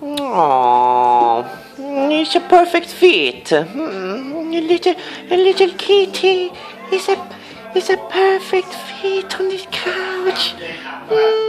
Oh, it's a perfect fit. Hmm, a little, a little kitty is a, is a perfect fit on this couch. Hmm.